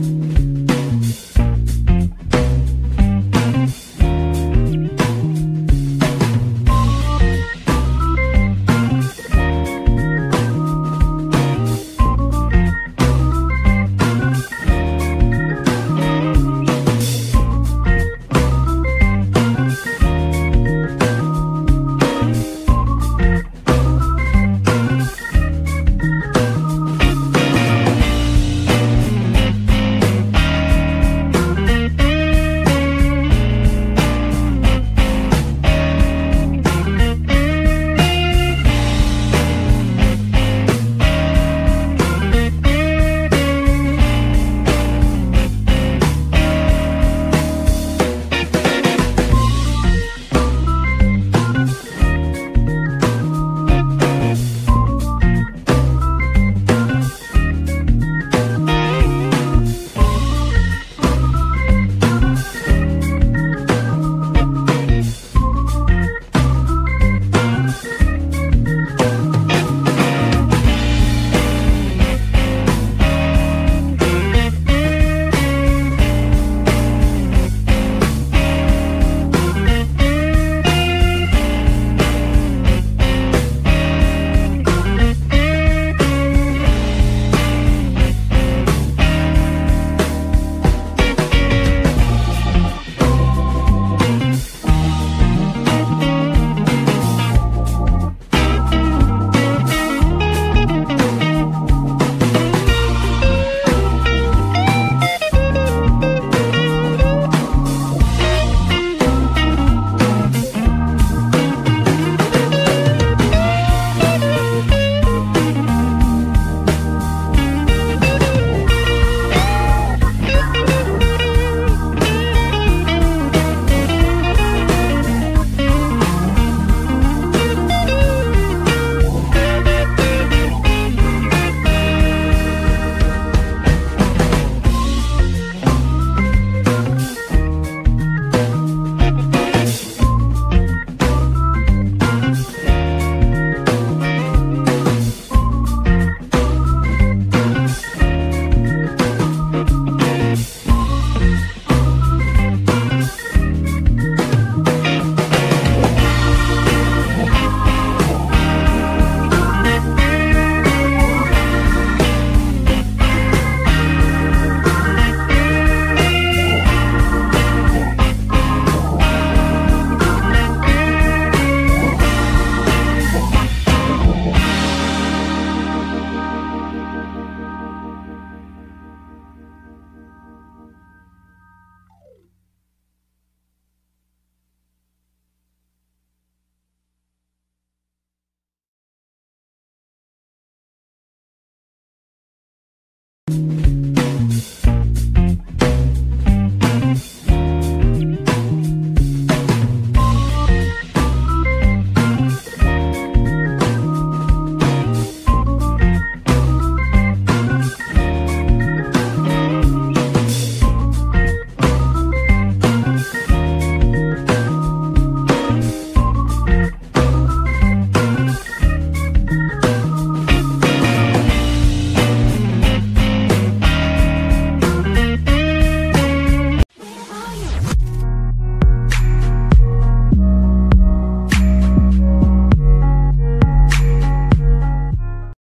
you you